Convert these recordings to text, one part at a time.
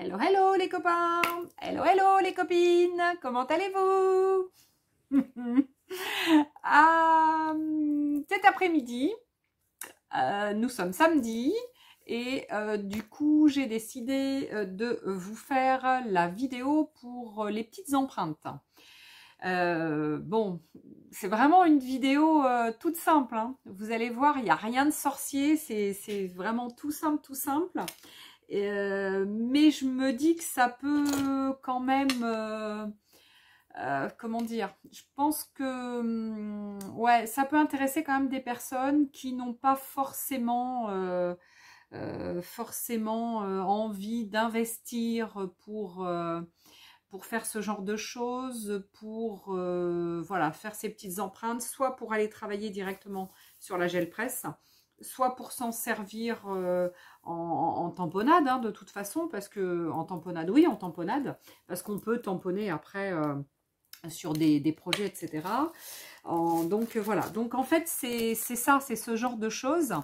Hello, hello les copains Hello, hello les copines Comment allez-vous? Euh, Cet après-midi, euh, nous sommes samedi et euh, du coup j'ai décidé de vous faire la vidéo pour les petites empreintes. bon, c'est vraiment une vidéo toute simple. Hein. Vous allez voir, il n'y a rien de sorcier, c'est vraiment tout simple, tout simple. Euh, mais je me dis que ça peut quand même... Euh, euh, comment dire Je pense que hum, ouais, ça peut intéresser quand même des personnes qui n'ont pas forcément... forcément envie d'investir pour, pour faire ce genre de choses, pour voilà, faire ces petites empreintes, soit pour aller travailler directement sur la gel presse, soit pour s'en servir en, tamponnade, hein, de toute façon, parce que, en tamponnade, oui, en tamponnade, parce qu'on peut tamponner après euh, sur des, projets, etc. donc, voilà. Donc, en fait, c'est ça, c'est ce genre de choses.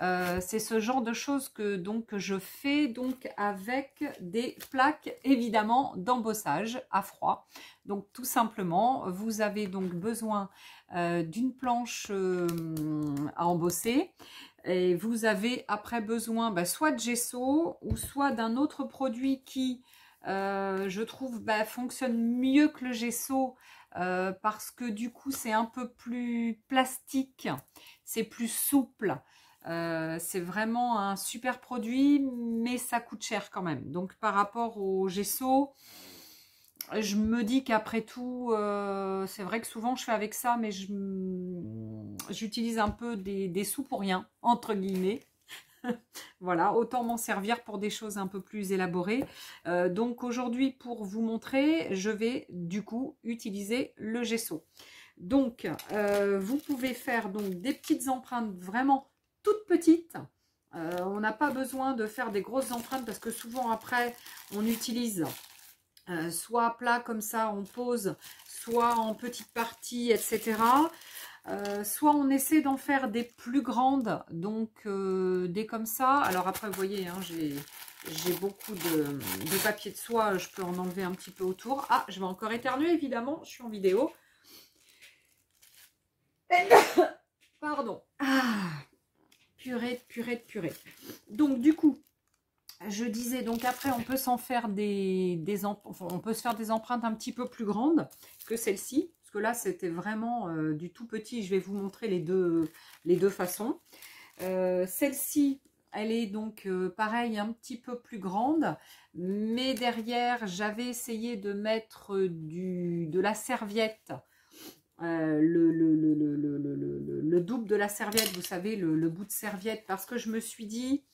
Euh, c'est ce genre de choses que donc je fais donc avec des plaques évidemment d'embossage à froid. Donc tout simplement, vous avez donc besoin euh, d'une planche euh, à embosser et vous avez après besoin bah, soit de gesso ou soit d'un autre produit qui je trouve bah, fonctionne mieux que le gesso parce que du coup c'est un peu plus plastique, c'est plus souple. Euh, c'est vraiment un super produit, mais ça coûte cher quand même. Donc par rapport au gesso, je me dis qu'après tout, euh, c'est vrai que souvent je fais avec ça, mais j'utilise un peu des, sous pour rien, entre guillemets. voilà, autant m'en servir pour des choses un peu plus élaborées. Euh, donc aujourd'hui, pour vous montrer, je vais du coup utiliser le gesso. Donc, vous pouvez faire donc des petites empreintes vraiment toute petite. Euh, on n'a pas besoin de faire des grosses empreintes parce que souvent après, on utilise euh, soit plat comme ça, on pose, soit en petite partie, etc. Euh, soit on essaie d'en faire des plus grandes, donc des comme ça. Alors après, vous voyez, hein, j'ai beaucoup de, papier de soie, je peux en enlever un petit peu autour. Ah, je vais encore éternuer, évidemment, je suis en vidéo. Pardon. Ah, purée purée purée. Donc du coup, je disais, donc après on peut s'en faire des, on peut se faire des empreintes un petit peu plus grandes que celle-ci. Parce que là c'était vraiment euh, du tout petit. Je vais vous montrer les deux, les deux façons. Euh, celle-ci, elle est donc euh, pareil, un petit peu plus grande. Mais derrière, j'avais essayé de mettre du, de la serviette euh, le, le, double de la serviette, vous savez, le, bout de serviette, parce que je me suis dit,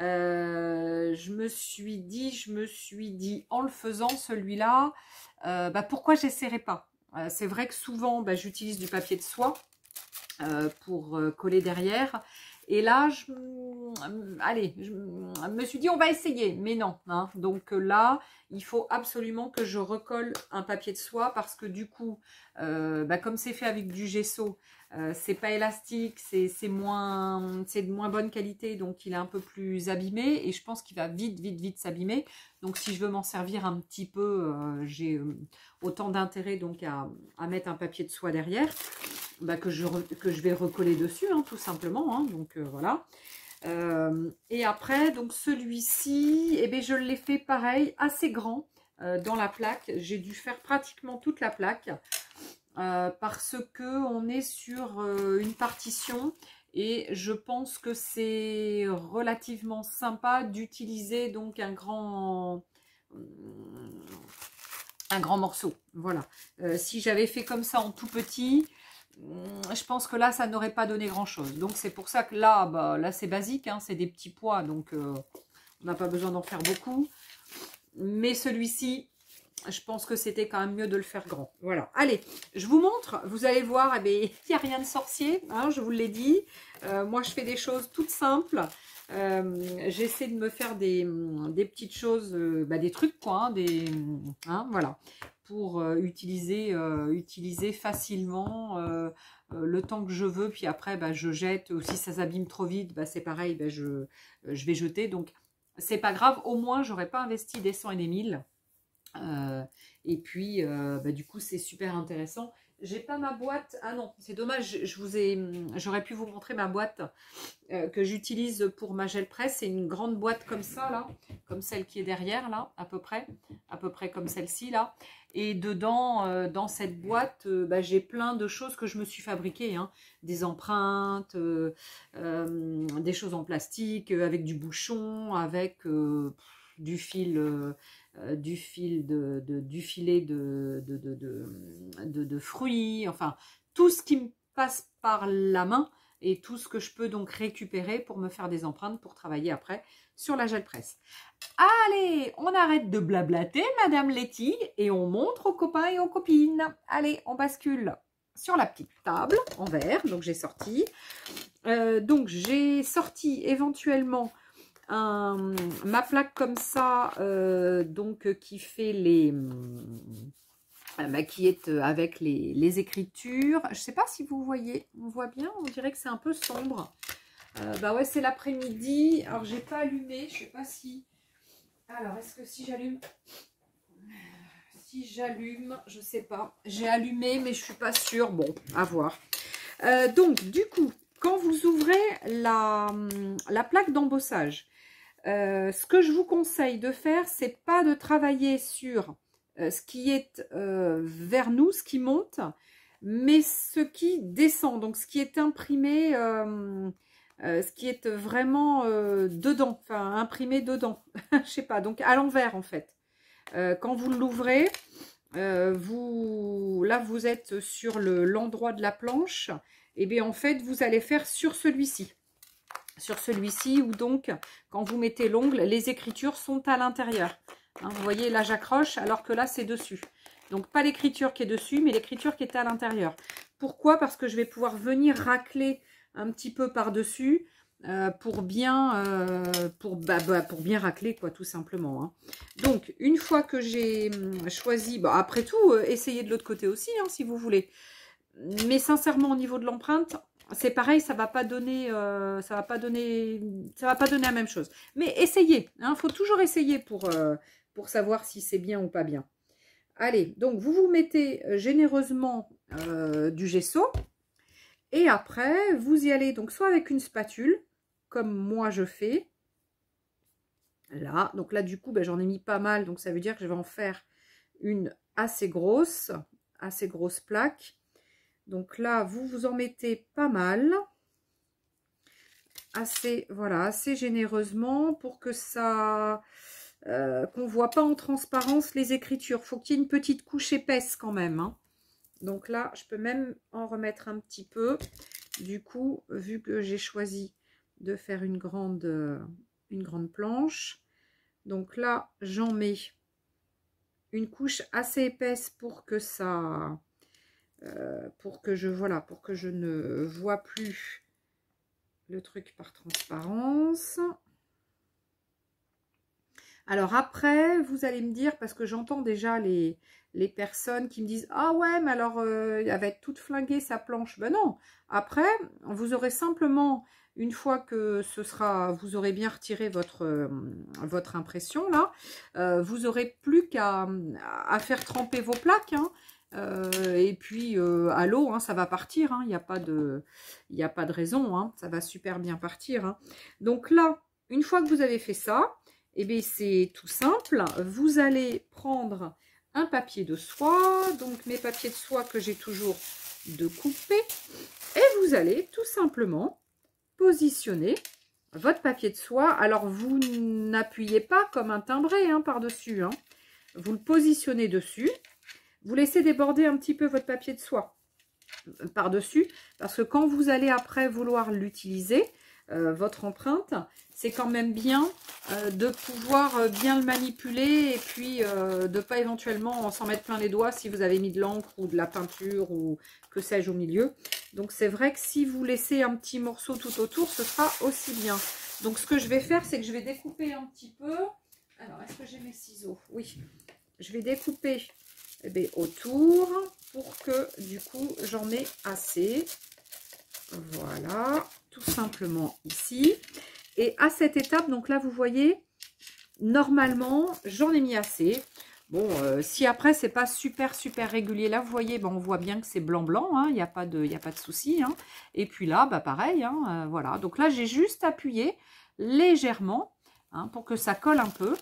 euh, je me suis dit, je me suis dit, en le faisant celui-là, euh, bah, pourquoi j'essaierai pas? C'est vrai que souvent, bah, j'utilise du papier de soie pour coller derrière, et là, je, allez, je me suis dit, on va essayer. Mais non. Hein. Donc là, il faut absolument que je recolle un papier de soie parce que du coup, euh, bah, comme c'est fait avec du gesso, euh, c'est pas élastique, c'est de moins bonne qualité, donc il est un peu plus abîmé et je pense qu'il va vite, vite, vite s'abîmer. Donc si je veux m'en servir un petit peu, euh, j'ai autant d'intérêt donc à, mettre un papier de soie derrière. Bah, que, je, vais recoller dessus, hein, tout simplement. Hein, donc euh, voilà. Euh, et après, donc celui-ci, eh bien, je l'ai fait pareil, assez grand euh, dans la plaque. J'ai dû faire pratiquement toute la plaque parce que on est sur une partition et je pense que c'est relativement sympa d'utiliser donc un grand grand morceau. Voilà. si j'avais fait comme ça en tout petit, je pense que là, ça n'aurait pas donné grand-chose. Donc, c'est pour ça que là, bah, là c'est basique, hein, c'est des petits pois, donc euh, on n'a pas besoin d'en faire beaucoup. Mais celui-ci, je pense que c'était quand même mieux de le faire grand. Voilà. Allez, je vous montre. Vous allez voir, eh il n'y a rien de sorcier, hein, je vous l'ai dit. Euh, moi, je fais des choses toutes simples. Euh, j'essaie de me faire des, petites choses, bah, des trucs, quoi. Hein, des, voilà pour euh, utiliser, euh, utiliser facilement euh, le temps que je veux. Puis après, bah, je jette. Ou si ça s'abîme trop vite, bah, c'est pareil, bah, je, je vais jeter. Donc, c'est pas grave, au moins j'aurais pas investi des 100 et des 1000. Et puis, bah, du coup, c'est super intéressant. J'ai pas ma boîte. Ah non, c'est dommage. Je vous ai, j'aurais pu vous montrer ma boîte euh, que j'utilise pour ma gel presse. C'est une grande boîte comme ça là, comme celle qui est derrière là, à peu près, à peu près comme celle-ci là. Et dedans, euh, dans cette boîte, euh, bah, j'ai plein de choses que je me suis fabriquées, hein. des empreintes, des choses en plastique, avec du bouchon, avec du fil euh, du fil de, du filet de, de, fruits, enfin tout ce qui me passe par la main et tout ce que je peux donc récupérer pour me faire des empreintes pour travailler après sur la gel presse. Allez, on arrête de blablater, Madame Letty, et on montre aux copains et aux copines. Allez, on bascule sur la petite table en verre. Donc, j'ai sorti. Euh, donc, j'ai sorti éventuellement ma plaque comme ça, euh, donc euh, qui fait les... Euh, bah, qui avec les, écritures. Je sais pas si vous voyez, on voit bien, on dirait que c'est un peu sombre. bah ouais, c'est l'après-midi. Alors, j'ai pas allumé, je sais pas si... Alors, est-ce que si j'allume... Si j'allume, je sais pas. J'ai allumé, mais je suis pas sûre. Bon, à voir. donc, du coup, quand vous ouvrez la, la plaque d'embossage, euh, ce que je vous conseille de faire, c'est pas de travailler sur euh, ce qui est euh, vers nous, ce qui monte, mais ce qui descend, donc ce qui est imprimé, ce qui est vraiment dedans, enfin imprimé dedans, je sais pas, donc à l'envers en fait. quand vous l'ouvrez, vous, là vous êtes sur l'endroit de la planche, et bien en fait vous allez faire sur celui-ci sur celui-ci où donc quand vous mettez l'ongle, les écritures sont à l'intérieur. Hein, vous voyez là j'accroche alors que là c'est dessus. Donc pas l'écriture qui est dessus mais l'écriture qui est à l'intérieur. Pourquoi? Parce que je vais pouvoir venir racler un petit peu par-dessus euh, pour bien euh, bah, bah, pour bien racler quoi tout simplement. Hein. Donc une fois que j'ai hum, choisi, après tout euh, essayez de l'autre côté aussi hein, si vous voulez. Mais sincèrement au niveau de l'empreinte, c'est pareil, ça va pas donner, euh, ça va pas donner, ça va pas donner la même chose. Mais essayez, il hein, faut toujours essayer pour, euh, pour savoir si c'est bien ou pas bien. Allez, donc vous vous mettez euh, généreusement du gesso et après vous y allez donc soit avec une spatule comme moi je fais. Là, donc là du coup ben, j'en ai mis pas mal, donc ça veut dire que je vais en faire une assez grosse, assez grosse plaque. Donc là, vous vous en mettez pas mal. Assez, voilà, assez généreusement pour que ça... Euh, qu'on ne voit pas en transparence les écritures. faut qu'il y ait une petite couche épaisse quand même. Hein. Donc là, je peux même en remettre un petit peu. Du coup, vu que j'ai choisi de faire une grande, une grande planche. Donc là, j'en mets une couche assez épaisse pour que ça euh, pour que je voilà pour que je ne vois plus le truc par transparence. Alors après, vous allez me dire, parce que j'entends déjà les, les personnes qui me disent « Ah ouais, mais alors, euh, elle va être toute flinguée sa planche. » Ben non, après, vous aurez simplement, une fois que ce sera, vous aurez bien retiré votre, euh, votre impression là, vous aurez plus qu'à faire tremper vos plaques. Hein. Euh, et puis euh, à l'eau, hein, ça va partir, il hein, n'y a, pas de, a pas de raison, hein, ça va super bien partir. Donc là, une fois que vous avez fait ça, eh bien c'est tout simple, vous allez prendre un papier de soie, donc mes papiers de soie que j'ai toujours de couper, et vous allez tout simplement positionner votre papier de soie. Alors vous n'appuyez pas comme un timbré par-dessus, vous le positionnez dessus, vous laissez déborder un petit peu votre papier de soie euh, par-dessus, parce que quand vous allez après vouloir l'utiliser, euh, votre empreinte, c'est quand même bien euh, de pouvoir bien le manipuler et puis de ne pas éventuellement s'en mettre plein les doigts si vous avez mis de l'encre ou de la peinture ou que sais-je au milieu. Donc c'est vrai que si vous laissez un petit morceau tout autour, ce sera aussi bien. Donc ce que je vais faire, c'est que je vais découper un petit peu. Alors, est-ce que j'ai mes ciseaux? Oui. Je vais découper eh autour pour que du coup j'en ai assez. Voilà, tout simplement ici. Et à cette étape, donc là vous voyez, normalement, j'en ai mis assez. Bon, euh, si après, c'est pas super, super régulier, là, vous voyez, on voit bien que c'est blanc-blanc, hein, il n'y a pas de, a pas de souci. Hein. Et puis là, bah, pareil, hein, euh, voilà. Donc là, j'ai juste appuyé légèrement pour que ça colle un peu.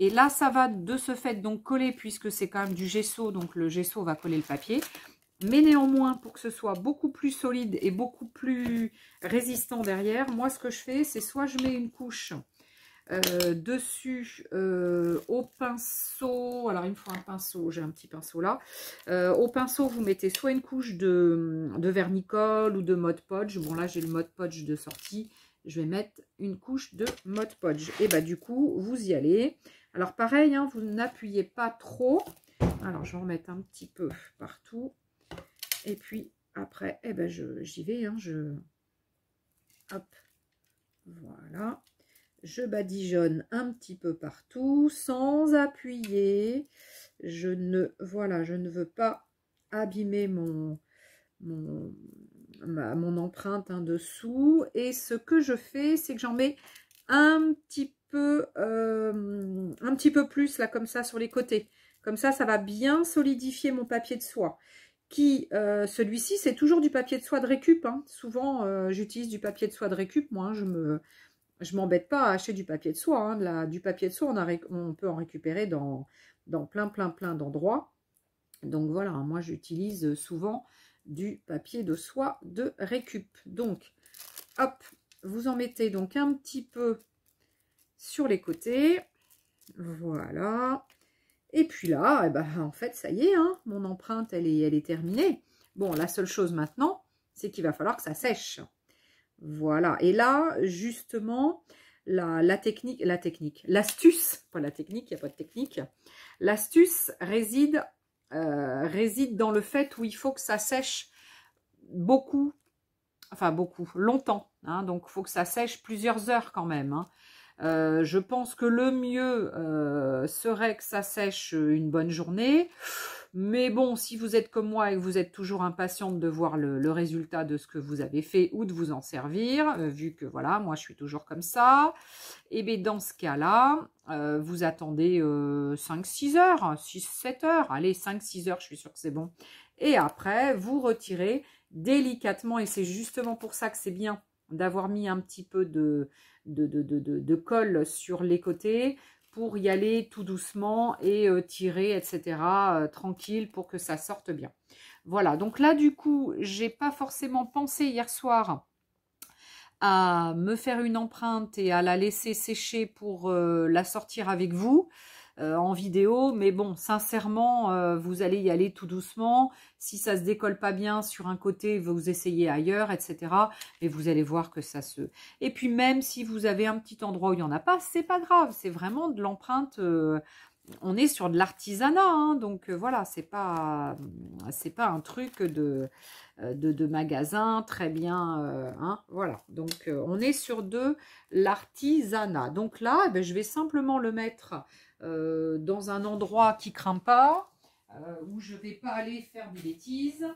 Et là, ça va de ce fait donc coller, puisque c'est quand même du gesso, donc le gesso va coller le papier. Mais néanmoins, pour que ce soit beaucoup plus solide et beaucoup plus résistant derrière, moi, ce que je fais, c'est soit je mets une couche euh, dessus euh, au pinceau. Alors, il me faut un pinceau. J'ai un petit pinceau là. Euh, au pinceau, vous mettez soit une couche de, vernicole ou de Mod Podge. Bon, là, j'ai le Mod Podge de sortie. Je vais mettre une couche de Mod Podge. Et bah, du coup, vous y allez. Alors, pareil, hein, vous n'appuyez pas trop. Alors, je vais en mettre un petit peu partout. Et puis, après, eh ben, j'y vais. Hein, je... Hop. Voilà je badigeonne un petit peu partout sans appuyer. Je ne, voilà, je ne veux pas abîmer mon, mon, mon empreinte en dessous. Et ce que je fais, c'est que j'en mets un petit peu, euh, un petit peu plus là comme ça sur les côtés. Comme ça, ça va bien solidifier mon papier de soie. Qui, euh, celui-ci, c'est toujours du papier de soie de récup. Hein. Souvent, euh, j'utilise du papier de soie de récup. Moi, je me, je m'embête pas à acheter du papier de soie. Hein. du papier de soie, on, peut en récupérer dans, dans plein, plein, plein d'endroits. Donc voilà, moi j'utilise souvent du papier de soie de récup. Donc, hop, vous en mettez donc un petit peu sur les côtés. Voilà. Et puis là, eh ben, en fait, ça y est, hein, mon empreinte, elle est, elle est terminée. Bon, la seule chose maintenant, c'est qu'il va falloir que ça sèche. Voilà. Et là, justement, la, technique, la technique, l'astuce, pas la technique, il n'y a pas de technique. L'astuce réside, euh, réside dans le fait où il faut que ça sèche beaucoup, enfin beaucoup, longtemps. Hein. donc, il faut que ça sèche plusieurs heures quand même. Hein. Euh, je pense que le mieux euh, serait que ça sèche une bonne journée. Mais bon, si vous êtes comme moi et que vous êtes toujours impatiente de voir le, résultat de ce que vous avez fait ou de vous en servir, euh, vu que voilà, moi je suis toujours comme ça, et eh bien dans ce cas-là, euh, vous attendez 5-6 euh, heures, 6-7 heures, allez 5-6 heures, je suis sûre que c'est bon. Et après, vous retirez délicatement, et c'est justement pour ça que c'est bien d'avoir mis un petit peu de, colle sur les côtés pour y aller tout doucement et euh, tirer, etc. Euh, tranquille pour que ça sorte bien. Voilà, donc là du coup, j'ai pas forcément pensé hier soir à me faire une empreinte et à la laisser sécher pour euh, la sortir avec vous. Euh, en vidéo. Mais bon, sincèrement, euh, vous allez y aller tout doucement. Si ça se décolle pas bien sur un côté, vous essayez ailleurs, etc. Et vous allez voir que ça se... Et puis même si vous avez un petit endroit où il n'y en a pas, c'est pas grave. C'est vraiment de l'empreinte... Euh, on est sur de l'artisanat, hein. donc voilà, c'est pas pas un truc de, de, magasin très bien, hein, voilà. Donc on est sur de l'artisanat. Donc là, eh ben, je vais simplement le mettre euh, dans un endroit qui craint pas, euh, où je vais pas aller faire des bêtises.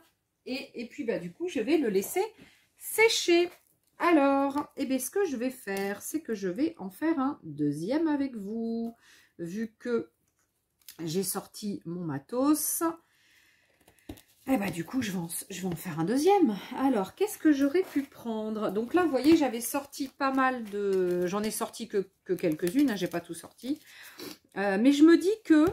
Et, puis, bah, du coup, je vais le laisser sécher. Alors, eh bien, ce que je vais faire, c'est que je vais en faire un deuxième avec vous. Vu que j'ai sorti mon matos. Eh bah du coup, je vais, en, faire un deuxième. Alors, qu'est-ce que j'aurais pu prendre? Donc là, vous voyez, j'avais sorti pas mal de... J'en ai sorti que, quelques-unes, hein, j'ai pas tout sorti. Euh, mais je me dis que,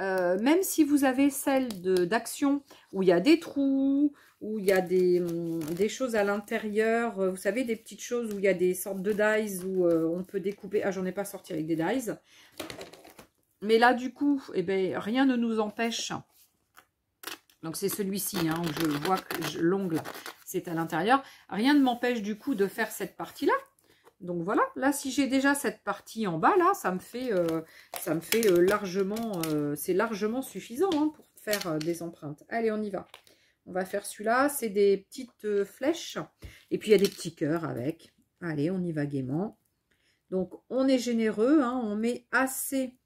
euh, même si vous avez celle d'action où il y a des trous, où il y a des, hum, choses à l'intérieur, euh, vous savez, des petites choses où il y a des sortes de dies où on peut découper... Ah, j'en ai pas sorti avec des dies. Mais là, du coup, eh ben, rien ne nous empêche donc c'est celui-ci, hein, où je vois que l'ongle, c'est à l'intérieur. Rien ne m'empêche du coup de faire cette partie-là. Donc voilà, là si j'ai déjà cette partie en bas, là, ça me fait, euh, ça me fait euh, largement, euh, c'est largement suffisant hein, pour faire des empreintes. Allez, on y va. On va faire celui-là, c'est des petites flèches. Et puis il y a des petits cœurs avec. Allez, on y va gaiement. Donc on est généreux, hein, on met assez,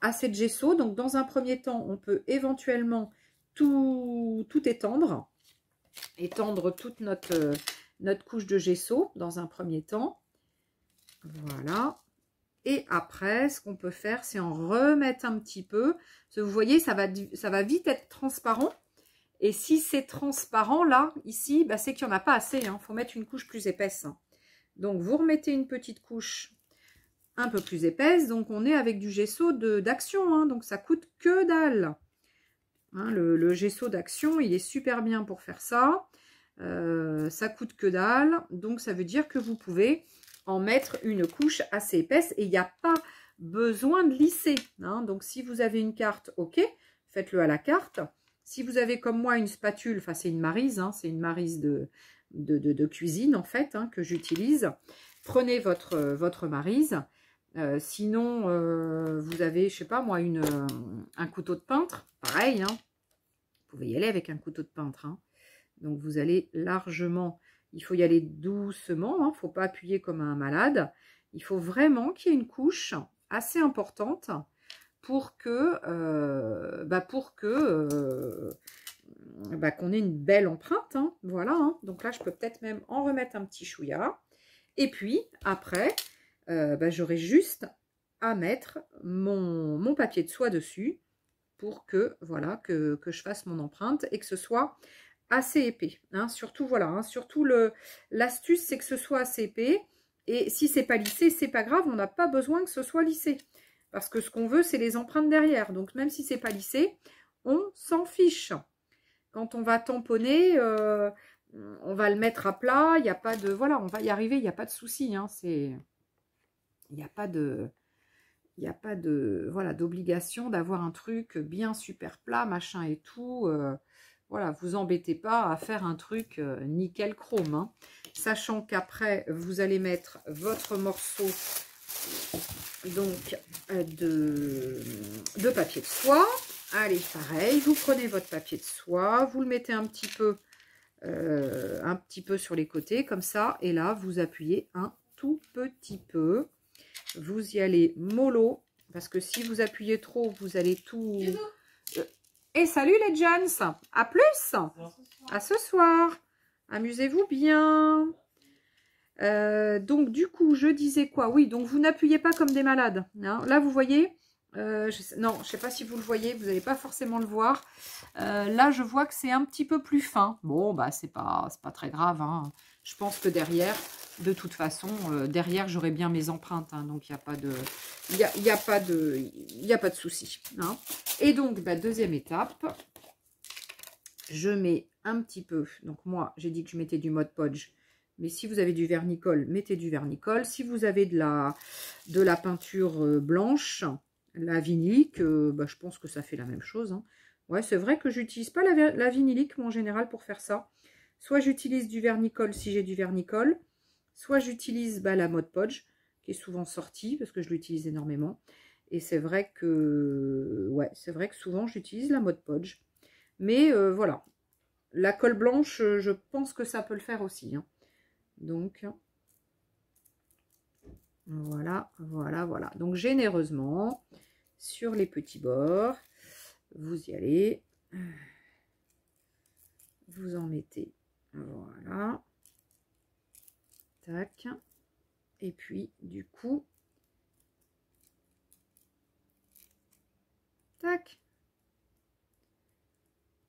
assez de gesso. Donc dans un premier temps, on peut éventuellement tout, étendre, étendre toute notre, notre couche de gesso dans un premier temps. Voilà. Et après, ce qu'on peut faire, c'est en remettre un petit peu. vous voyez, ça va, ça va vite être transparent. Et si c'est transparent, là, ici, bah, c'est qu'il n'y en a pas assez. Il hein. faut mettre une couche plus épaisse. Donc, vous remettez une petite couche un peu plus épaisse. Donc, on est avec du gesso d'action. Hein. donc, ça coûte que dalle. Hein, le, gesso d'action, il est super bien pour faire ça. Euh, ça coûte que dalle. Donc, ça veut dire que vous pouvez en mettre une couche assez épaisse. Et il n'y a pas besoin de lisser. Hein. Donc, si vous avez une carte, ok, faites-le à la carte. Si vous avez comme moi une spatule, enfin c'est une marise, hein, c'est une marise de, de, cuisine en fait que j'utilise, prenez votre, votre marise. Euh, sinon, euh, vous avez, je sais pas moi, une, un couteau de peintre, pareil, hein. vous pouvez y aller avec un couteau de peintre. Hein. Donc, vous allez largement, il faut y aller doucement, il ne faut pas appuyer comme un malade. Il faut vraiment qu'il y ait une couche assez importante pour que, euh, bah pour que bah qu'on ait une belle empreinte. Hein. voilà, donc là, je peux peut-être même en remettre un petit chouïa. Et puis, après, euh, bah, j'aurai juste à mettre mon, papier de soie dessus pour que, voilà, que, que, je fasse mon empreinte et que ce soit assez épais. Hein. Surtout, voilà, hein, surtout l'astuce, c'est que ce soit assez épais. Et si c'est pas lissé, c'est pas grave, on n'a pas besoin que ce soit lissé. Parce que ce qu'on veut, c'est les empreintes derrière. Donc, même si c'est pas lissé, on s'en fiche. Quand on va tamponner, euh, on va le mettre à plat. Il n'y a pas de... Voilà, on va y arriver, il n'y a pas de souci. Hein, c'est il n'y a pas de il n'y a pas de voilà d'obligation d'avoir un truc bien super plat, machin et tout. Euh, voilà, vous embêtez pas à faire un truc euh, nickel chrome. Hein. Sachant qu'après, vous allez mettre votre morceau donc euh, de, de papier de soie. Allez, pareil, vous prenez votre papier de soie, vous le mettez un petit peu, un petit peu sur les côtés, comme ça, et là, vous appuyez un tout petit peu vous y allez mollo, parce que si vous appuyez trop, vous allez tout... Euh, et salut les Jones À plus À ce soir Amusez-vous bien euh, donc du coup, je disais quoi? Oui, donc vous n'appuyez pas comme des malades. Hein. Là, vous voyez, euh, non, je ne sais pas si vous le voyez, vous n'allez pas forcément le voir. là, je vois que c'est un petit peu plus fin. Bon, bah c'est pas, pas très grave. Hein. Je pense que derrière, de toute façon, euh, derrière, j'aurai bien mes empreintes. Hein, donc, il n'y a pas de, y de, souci. Hein. Et donc, bah, deuxième étape, je mets un petit peu. Donc, moi, j'ai dit que je mettais du mode podge. Mais si vous avez du vernicole, mettez du vernicole. Si vous avez de la, de la peinture euh, blanche, la vinylique, euh, bah, je pense que ça fait la même chose. Hein. Ouais, c'est vrai que j'utilise pas la, la vinylique, moi, en général, pour faire ça. Soit j'utilise du vernicole si j'ai du vernicole, soit j'utilise bah, la mode podge, qui est souvent sortie, parce que je l'utilise énormément. Et c'est vrai que ouais, c'est vrai que souvent j'utilise la mode podge. Mais euh, voilà, la colle blanche, je pense que ça peut le faire aussi. Hein. Donc, voilà, voilà, voilà. Donc, généreusement, sur les petits bords, vous y allez. Vous en mettez voilà. Tac. Et puis, du coup, tac.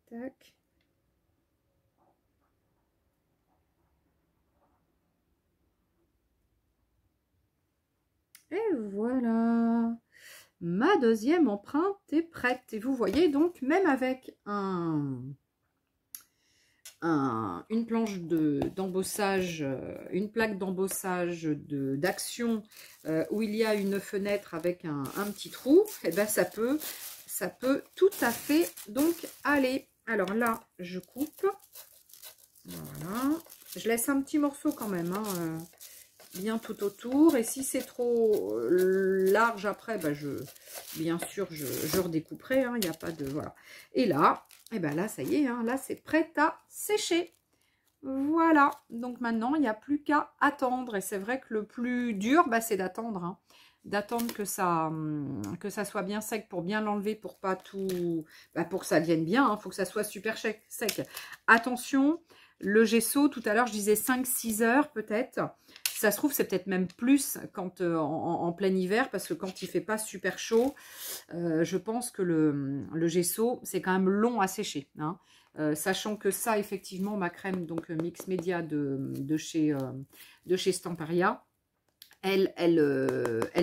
Tac. Et voilà. Ma deuxième empreinte est prête. Et vous voyez donc, même avec un une planche d'embossage, euh, une plaque d'embossage d'action euh, où il y a une fenêtre avec un, petit trou, et eh ben ça peut, ça peut tout à fait donc aller. Alors là, je coupe. Je laisse un petit morceau quand même, hein, euh, bien tout autour. Et si c'est trop large après, ben je, bien sûr, je, je redécouperai. Hein, il n'y a pas de... Voilà. Et là, et bien là, ça y est, hein, là, c'est prêt à sécher. Voilà, donc maintenant, il n'y a plus qu'à attendre. Et c'est vrai que le plus dur, bah, c'est d'attendre. Hein. D'attendre que ça, hum, que ça soit bien sec pour bien l'enlever, pour pas tout... Bah, pour que ça vienne bien, il hein. faut que ça soit super sec. Attention, le gesso, tout à l'heure, je disais 5-6 heures peut-être. Ça se trouve, c'est peut-être même plus quand euh, en, plein hiver, parce que quand il fait pas super chaud, euh, je pense que le, gesso, c'est quand même long à sécher. Hein. sachant que ça, effectivement, ma crème donc Mix Media de, chez, Stamparia, elle,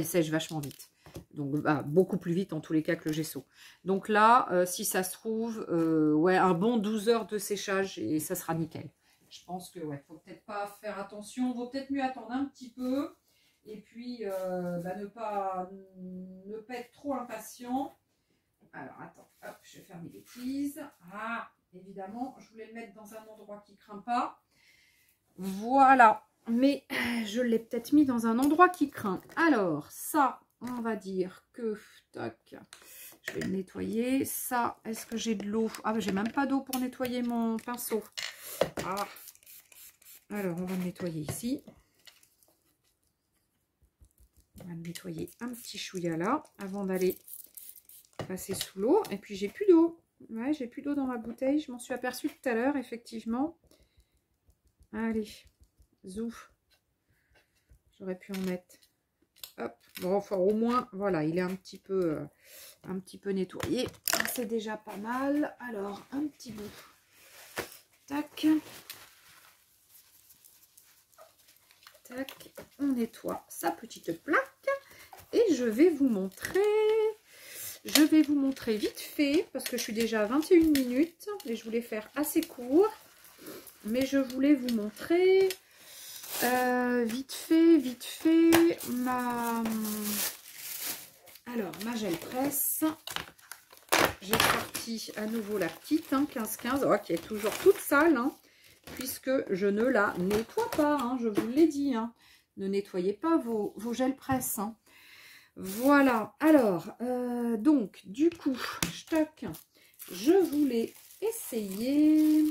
sèche vachement vite. Donc, bah, beaucoup plus vite en tous les cas que le gesso. Donc là, euh, si ça se trouve, euh, ouais, un bon 12 heures de séchage et ça sera nickel. Je pense que, ouais, faut peut-être pas faire attention. Vaut peut-être mieux attendre un petit peu. Et puis, euh, bah, ne, pas, ne pas être trop impatient. Alors, attends, hop, je vais faire mes bêtises. Ah, évidemment, je voulais le mettre dans un endroit qui craint pas. Voilà. Mais je l'ai peut-être mis dans un endroit qui craint. Alors, ça, on va dire que, je vais le nettoyer. Ça, est-ce que j'ai de l'eau? Ah, j'ai même pas d'eau pour nettoyer mon pinceau. Ah. Alors, on va le nettoyer ici. On va le nettoyer un petit chouïa là, avant d'aller passer sous l'eau. Et puis, j'ai plus d'eau. Ouais, j'ai plus d'eau dans ma bouteille. Je m'en suis aperçue tout à l'heure, effectivement. Allez, zouf. J'aurais pu en mettre Bon, enfin, au moins, voilà, il est un petit peu, euh, un petit peu nettoyé. C'est déjà pas mal. Alors, un petit bout. Tac. Tac. On nettoie sa petite plaque. Et je vais vous montrer... Je vais vous montrer vite fait, parce que je suis déjà à 21 minutes. Et je voulais faire assez court. Mais je voulais vous montrer euh, vite fait, vite fait, ma... Alors, ma gel presse. J'ai sorti à nouveau la petite, 15-15, hein, qui est toujours toute sale, hein, puisque je ne la nettoie pas, hein, je vous l'ai dit. Ne nettoyez pas vos, vos gel presse. Voilà, alors, euh, donc, du coup, je voulais essayer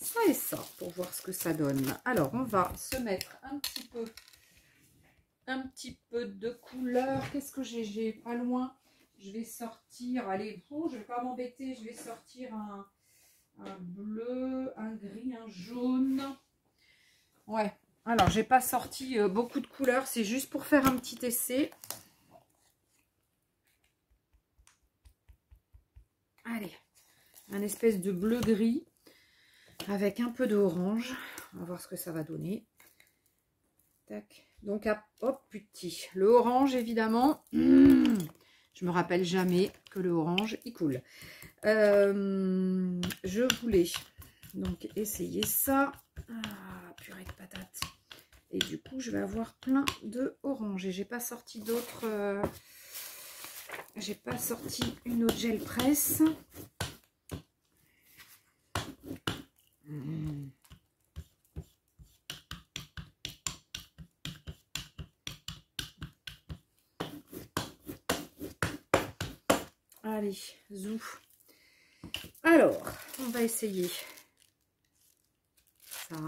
ça et ça pour voir ce que ça donne. Alors, on va se mettre un petit peu, un petit peu de couleur. Qu'est-ce que j'ai? J'ai pas loin. Je vais sortir, allez, bon, je vais pas m'embêter, je vais sortir un, un bleu, un gris, un jaune. Ouais, alors j'ai pas sorti euh, beaucoup de couleurs, c'est juste pour faire un petit essai. Allez, un espèce de bleu-gris avec un peu d'orange. On va voir ce que ça va donner. Tac. Donc, hop, petit. Le orange, évidemment. je me rappelle jamais que le orange, il coule. Euh, je voulais donc essayer ça. Ah, purée de patates. Et du coup, je vais avoir plein de orange. Et j'ai pas sorti d'autres... Euh, j'ai pas sorti une autre gel presse. Allez, zou. Alors, on va essayer ça.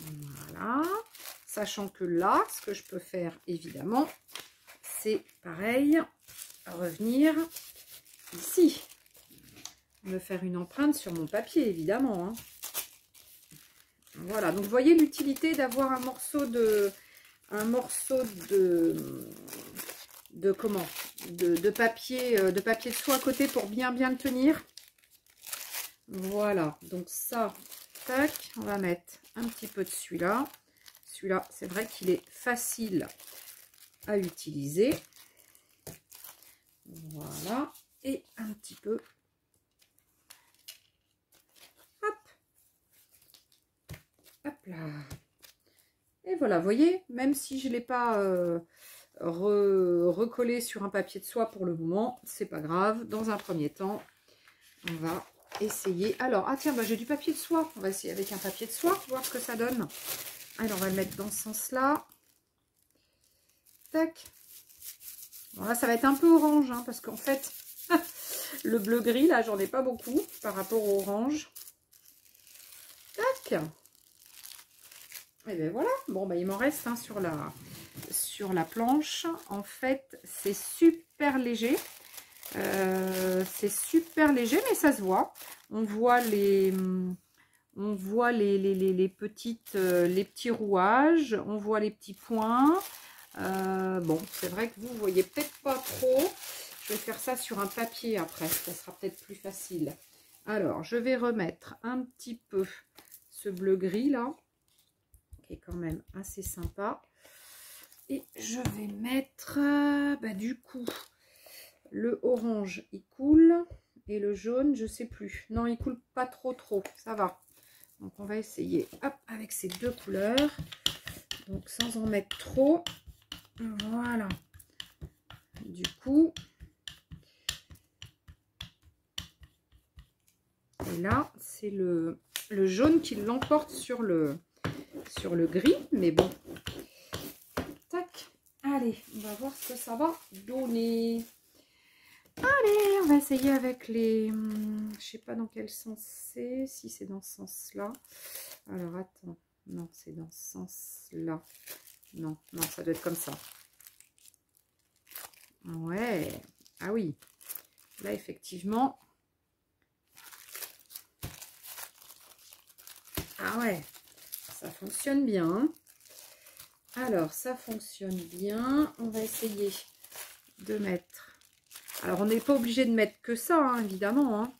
Voilà. Sachant que là, ce que je peux faire, évidemment, c'est pareil, revenir ici me faire une empreinte sur mon papier, évidemment. Hein. Voilà, donc vous voyez l'utilité d'avoir un morceau de un morceau de de comment de, papier euh, de papier de soie à côté pour bien bien le tenir. Voilà, donc ça, tac, on va mettre un petit peu de celui-là. Celui-là, c'est vrai qu'il est facile à utiliser. Voilà, et un petit peu Et voilà, vous voyez, même si je ne l'ai pas euh, recollé sur un papier de soie pour le moment, c'est pas grave. Dans un premier temps, on va essayer. Alors, ah tiens, bah, j'ai du papier de soie. On va essayer avec un papier de soie, voir ce que ça donne. Alors, on va le mettre dans ce sens-là. Tac. Voilà, ça va être un peu orange, hein, parce qu'en fait, le bleu-gris, là, j'en ai pas beaucoup par rapport au orange. Tac. Et bien voilà, bon bah il m'en reste hein, sur, la, sur la planche. En fait, c'est super léger. Euh, c'est super léger, mais ça se voit. On voit les, On voit les, petites, euh, les petits rouages, on voit les petits points. Euh, bon, c'est vrai que vous voyez peut-être pas trop. Je vais faire ça sur un papier après, ça sera peut-être plus facile. Alors, je vais remettre un petit peu ce bleu-gris là, qui est quand même assez sympa. Et je vais mettre, bah, du coup, le orange, il coule. Et le jaune, je sais plus. Non, il coule pas trop trop, ça va. Donc on va essayer avec ces deux couleurs. Donc sans en mettre trop. Voilà. Du coup. Et là, c'est le, le jaune qui l'emporte sur le, sur le gris. Mais bon. Allez, on va voir ce que ça va donner. Allez, on va essayer avec les... Hmm, je sais pas dans quel sens c'est, si c'est dans ce sens-là. Alors, attends. Non, c'est dans ce sens-là. Non, non, ça doit être comme ça. Ouais. Ah oui. Là, effectivement. Ah ouais. Ça fonctionne bien. Alors, ça fonctionne bien. On va essayer de mettre alors, on n'est pas obligé de mettre que ça, hein, évidemment. Hein.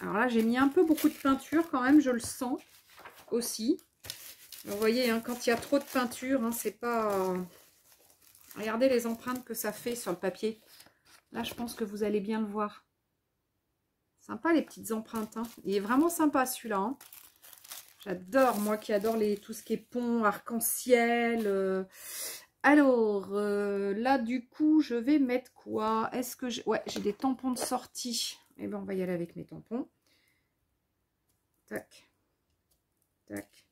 Alors là, j'ai mis un peu beaucoup de peinture quand même, je le sens aussi. vous voyez, hein, quand il y a trop de peinture, c'est pas... Regardez les empreintes que ça fait sur le papier. Là, je pense que vous allez bien le voir. Sympa les petites empreintes. Il est vraiment sympa celui-là. J'adore, moi qui adore tout ce qui est pont, arc-en-ciel. Euh, alors, euh, là, du coup, je vais mettre quoi? Est-ce que j'ai... J'ai des tampons de sortie. Eh bien, on va y aller avec mes tampons. Tac. Tac.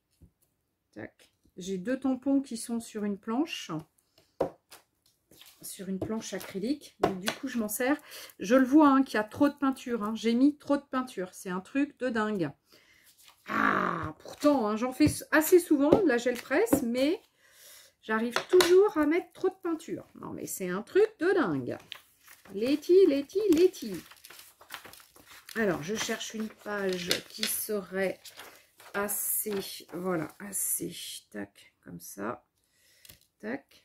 Tac. J'ai deux tampons qui sont sur une planche. Sur une planche acrylique. Du coup, je m'en sers. Je le vois hein, qu'il y a trop de peinture. Hein. J'ai mis trop de peinture. C'est un truc de dingue. Ah, pourtant, hein, j'en fais assez souvent de la gel presse, mais J'arrive toujours à mettre trop de peinture. Non, mais c'est un truc de dingue. Letty, Letty, Letty. Alors, je cherche une page qui serait assez, voilà, assez, tac, comme ça, tac.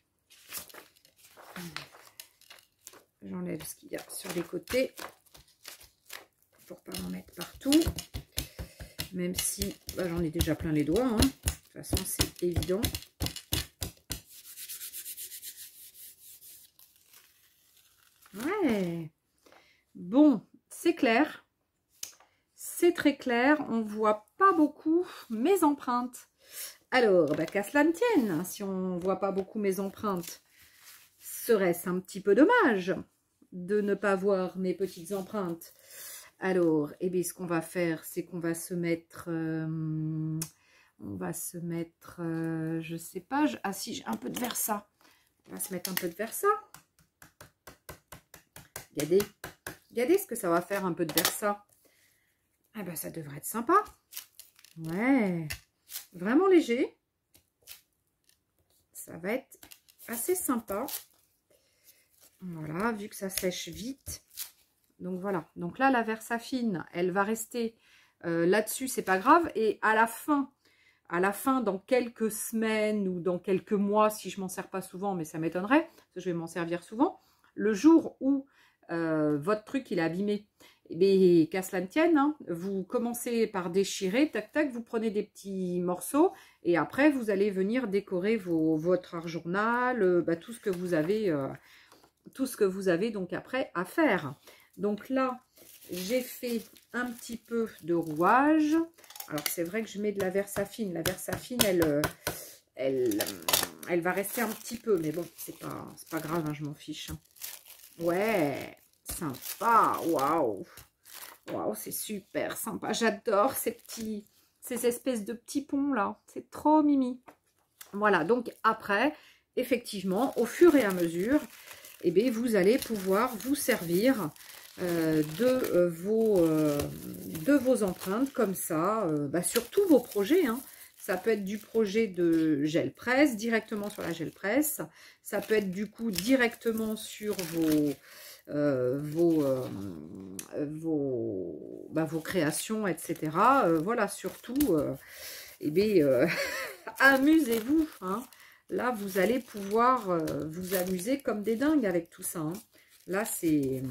J'enlève ce qu'il y a sur les côtés pour pas m'en mettre partout. Même si bah, j'en ai déjà plein les doigts. Hein. De toute façon, c'est évident. Bon, c'est clair. C'est très clair. On ne voit pas beaucoup mes empreintes. Alors, bah, qu'à cela ne tienne, si on ne voit pas beaucoup mes empreintes, serait-ce un petit peu dommage de ne pas voir mes petites empreintes Alors, eh bien, ce qu'on va faire, c'est qu'on va se mettre... Euh, on va se mettre, euh, je sais pas, ah si, un peu de Versa. On va se mettre un peu de Versa. Regardez. Regardez ce que ça va faire un peu de Versa. Ah ben, ça devrait être sympa. Ouais. Vraiment léger. Ça va être assez sympa. Voilà, vu que ça sèche vite. Donc voilà. Donc là, la Versa fine, elle va rester euh, là-dessus, c'est pas grave. Et à la fin, à la fin, dans quelques semaines ou dans quelques mois, si je m'en sers pas souvent, mais ça m'étonnerait, parce que je vais m'en servir souvent, le jour où euh, votre truc il est abîmé. Mais qu'à cela ne tienne, hein, vous commencez par déchirer, tac tac, vous prenez des petits morceaux et après vous allez venir décorer votre art journal, euh, bah, tout ce que vous avez, tout ce que vous avez donc après à faire. Donc là, j'ai fait un petit peu de rouage. Alors c'est vrai que je mets de la versafine. La versafine, elle, elle, elle va rester un petit peu, mais bon, c'est pas, pas grave, hein, je m'en fiche. Hein. Ouais, sympa, waouh. Waouh, c'est super sympa. J'adore ces petits, ces espèces de petits ponts là. C'est trop mimi. Voilà, donc après, effectivement, au fur et à mesure, eh bien, vous allez pouvoir vous servir euh, de, euh, vos, euh, de vos empreintes comme ça, bah, sur tous vos projets. Hein. Ça peut être du projet de gel presse, directement sur la gel presse. Ça peut être du coup directement sur vos, vos, vos, bah, vos, créations, etc. voilà, surtout, eh bien, amusez-vous. Hein. Là, vous allez pouvoir vous amuser comme des dingues avec tout ça. Hein. Là, c'est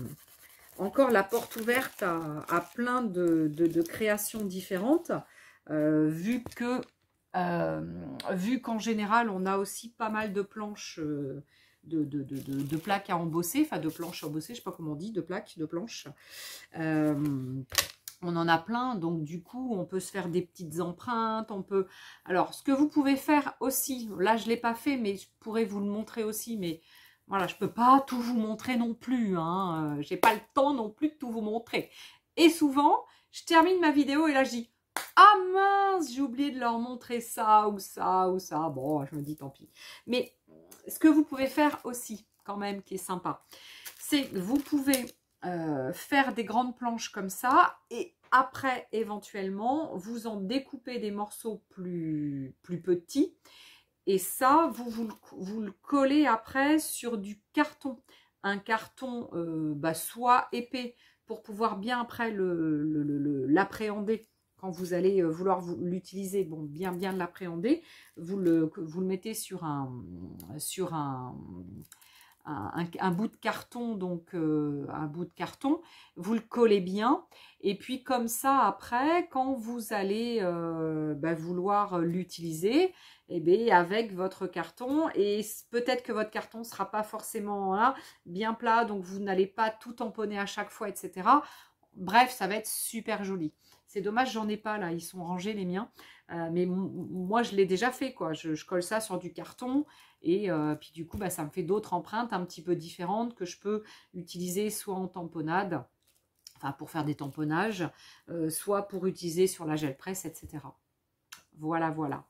encore la porte ouverte à, plein de, créations différentes, euh, euh, vu qu'en général, on a aussi pas mal de planches, euh, de, plaques à embosser, enfin de planches à embosser, je sais pas comment on dit, de plaques, de planches. on en a plein, donc du coup, on peut se faire des petites empreintes, on peut... Alors, ce que vous pouvez faire aussi, là, je ne l'ai pas fait, mais je pourrais vous le montrer aussi, mais voilà, je ne peux pas tout vous montrer non plus. Hein. Euh, j'ai pas le temps non plus de tout vous montrer. Et souvent, je termine ma vidéo et là, je dis « Ah mince, j'ai oublié de leur montrer ça ou ça ou ça. » Bon, je me dis tant pis. Mais ce que vous pouvez faire aussi, quand même, qui est sympa, c'est vous pouvez euh, faire des grandes planches comme ça et après, éventuellement, vous en découpez des morceaux plus, plus petits et ça, vous, vous, le collez après sur du carton. Un carton euh, bah, soit épais pour pouvoir bien après l'appréhender. Le, quand vous allez euh, vouloir l'utiliser, bon, bien bien l'appréhender, vous le, vous le mettez sur un, sur un, un, bout de carton, donc euh, un bout de carton, vous le collez bien, et puis comme ça, après, quand vous allez euh, bah, vouloir l'utiliser, et eh bien, avec votre carton, et peut-être que votre carton ne sera pas forcément bien plat, donc vous n'allez pas tout tamponner à chaque fois, etc. Bref, ça va être super joli. C'est dommage, j'en ai pas là, ils sont rangés les miens. Euh, mais moi, je l'ai déjà fait, quoi. Je, colle ça sur du carton et euh, puis du coup, bah, ça me fait d'autres empreintes un petit peu différentes que je peux utiliser soit en tamponnade, enfin pour faire des tamponnages, euh, soit pour utiliser sur la gel presse, etc. Voilà, voilà.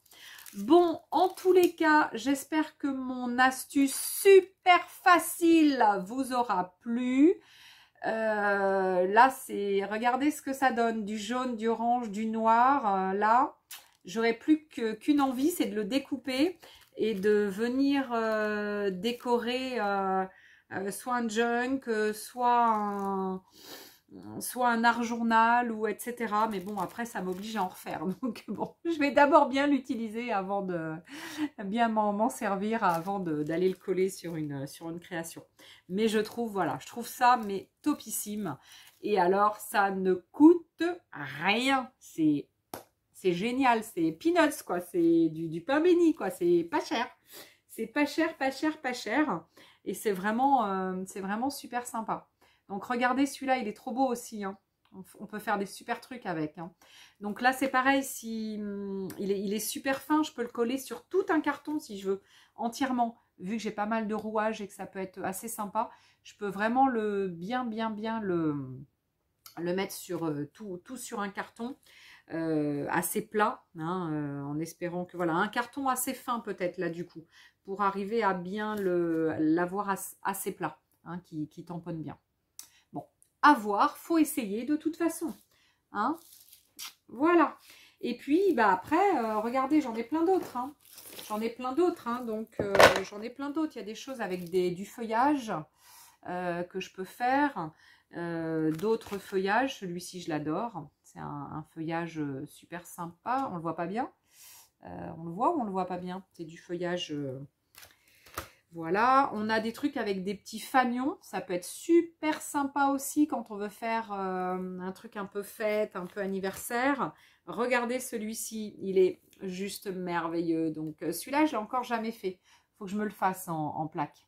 Bon, en tous les cas, j'espère que mon astuce super facile vous aura plu. là, c'est, regardez ce que ça donne, du jaune, du orange, du noir, là j'aurais plus qu'une envie, c'est de le découper et de venir euh, décorer euh, euh, soit un junk, soit un, soit un art journal ou etc. Mais bon, après, ça m'oblige à en refaire. Donc bon, je vais d'abord bien l'utiliser avant de bien m'en servir avant d'aller le coller sur une, sur une création. Mais je trouve, voilà, je trouve ça mais topissime. Et alors, ça ne coûte rien. C'est c'est génial, c'est peanuts, quoi, c'est du, pain béni, quoi, c'est pas cher. C'est pas cher, pas cher, pas cher. Et c'est vraiment, euh, c'est vraiment super sympa. Donc regardez celui-là, il est trop beau aussi. Hein. On, peut faire des super trucs avec. Hein. Donc là, c'est pareil, si il, est, il est super fin, je peux le coller sur tout un carton si je veux, entièrement. Vu que j'ai pas mal de rouages et que ça peut être assez sympa, je peux vraiment le bien, bien, bien le, le mettre sur euh, tout, tout sur un carton. Euh, assez plat, hein, euh, en espérant que voilà, un carton assez fin peut-être là du coup, pour arriver à bien l'avoir assez plat, hein, qui, tamponne bien. Bon, à voir, faut essayer de toute façon. Hein. Voilà. Et puis, bah après, euh, regardez, j'en ai plein d'autres. J'en ai plein d'autres, donc j'en ai plein d'autres. Il y a des choses avec des, du feuillage que je peux faire. D'autres feuillages, celui-ci je l'adore. C'est un, feuillage euh, super sympa. On le voit pas bien. Euh, on le voit ou on le voit pas bien? C'est du feuillage... Euh, voilà, on a des trucs avec des petits fanions. Ça peut être super sympa aussi quand on veut faire un truc un peu fête, un peu anniversaire. Regardez celui-ci, il est juste merveilleux. Donc celui-là, je l'ai encore jamais fait. Il faut que je me le fasse en plaque.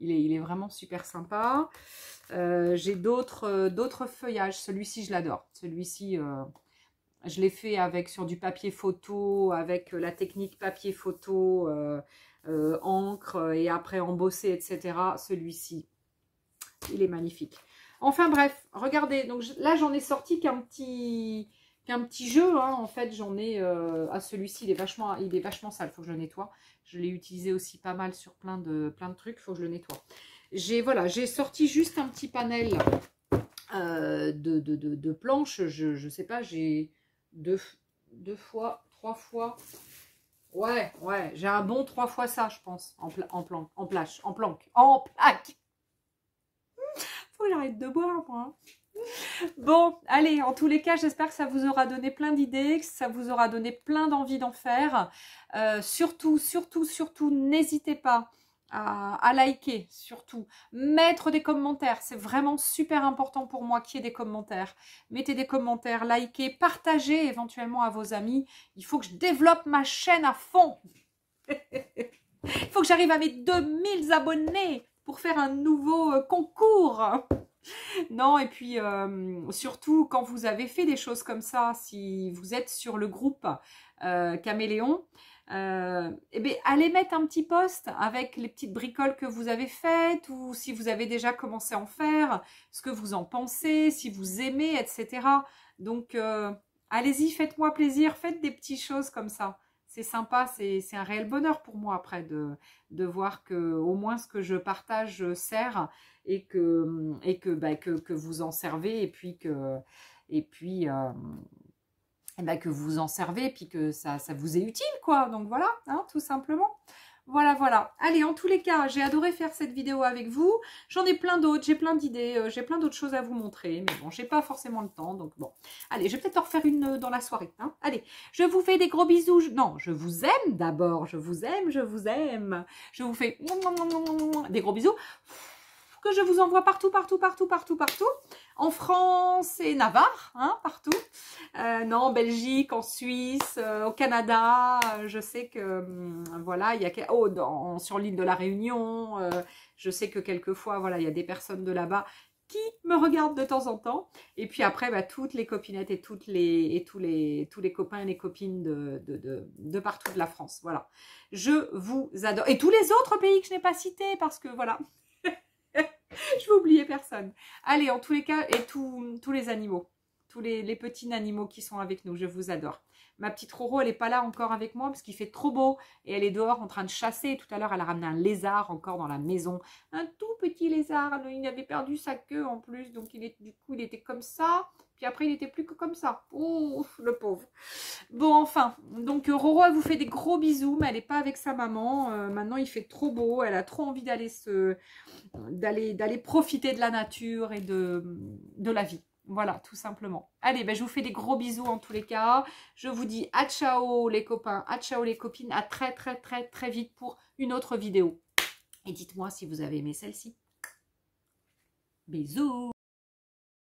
Il est, vraiment super sympa. Euh, j'ai euh, d'autres feuillages. Celui-ci, je l'adore. Celui-ci, euh, je l'ai fait avec sur du papier photo, avec la technique papier photo, encre et après embossé, etc. Celui-ci, il est magnifique. Enfin bref, regardez. Donc là, j'en ai sorti qu'un petit jeu. Hein. En fait, j'en ai à celui-ci, il est vachement, il faut que je nettoie. Je l'ai utilisé aussi pas mal sur plein de, plein de trucs. Il faut que je le nettoie. J'ai voilà, sorti juste un petit panel euh, de, de, planches. Je ne sais pas, j'ai deux, deux fois, trois fois. Ouais, ouais, j'ai un bon trois fois ça, je pense, en, en, plan, en plage, en planque, en plaque. faut que j'arrête de boire, moi. Bon, allez, en tous les cas, j'espère que ça vous aura donné plein d'idées, que ça vous aura donné plein d'envie d'en faire. Euh, surtout, surtout, surtout, n'hésitez pas à, liker, surtout. Mettre des commentaires, c'est vraiment super important pour moi qu'il y ait des commentaires. Mettez des commentaires, likez, partagez éventuellement à vos amis. Il faut que je développe ma chaîne à fond. Il faut que j'arrive à mes 2000 abonnés pour faire un nouveau euh, concours. Non, et puis euh, surtout quand vous avez fait des choses comme ça, si vous êtes sur le groupe euh, Caméléon, euh, eh allez mettre un petit post avec les petites bricoles que vous avez faites ou si vous avez déjà commencé à en faire, ce que vous en pensez, si vous aimez, etc. Donc, allez-y, faites-moi plaisir, faites des petites choses comme ça. C'est sympa, c'est un réel bonheur pour moi après de, de voir que au moins ce que je partage sert et que, et que, bah, que, vous en servez et puis que, et puis, euh, et bah, que vous en servez et puis que ça, ça vous est utile, quoi. Donc voilà, hein, tout simplement. Voilà, voilà. Allez, en tous les cas, j'ai adoré faire cette vidéo avec vous. J'en ai plein d'autres, j'ai plein d'idées, euh, j'ai plein d'autres choses à vous montrer. Mais bon, j'ai pas forcément le temps, donc bon. Allez, je vais peut-être en refaire une euh, dans la soirée. Hein. Allez, je vous fais des gros bisous. Non, je vous aime d'abord. Je vous aime, je vous aime. Je vous fais des gros bisous que je vous envoie partout, partout, partout, partout, partout. En France et Navarre, hein, partout. Euh, non, en Belgique, en Suisse, euh, au Canada. Euh, je sais que, hum, voilà, il y a... Oh, dans, sur l'île de la Réunion, je sais que quelquefois, voilà, il y a des personnes de là-bas qui me regardent de temps en temps. Et puis après, bah, toutes les copinettes et, toutes les, et tous, les, tous les copains et les copines de, de, de, de, partout de la France. Voilà. Je vous adore. Et tous les autres pays que je n'ai pas cités parce que voilà. je vais oublier personne. Allez, en tous les cas, et tous les animaux, tous les, petits animaux qui sont avec nous, je vous adore. Ma petite Roro, elle n'est pas là encore avec moi parce qu'il fait trop beau et elle est dehors en train de chasser. Tout à l'heure, elle a ramené un lézard encore dans la maison. Un tout petit lézard. Il avait perdu sa queue en plus, donc il est, du coup, il était comme ça. Puis après, il n'était plus que comme ça. Ouf, le pauvre. Bon, enfin. Donc, Roro, elle vous fait des gros bisous, mais elle n'est pas avec sa maman. Euh, maintenant, il fait trop beau. Elle a trop envie d'aller se, d'aller profiter de la nature et de, de la vie. Voilà, tout simplement. Allez, ben, je vous fais des gros bisous en tous les cas. Je vous dis à ciao les copains, à ciao les copines. À très, très, très, très vite pour une autre vidéo. Et dites-moi si vous avez aimé celle-ci. Bisous